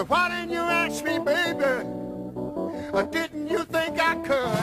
So why didn't you ask me, baby? Or didn't you think I could?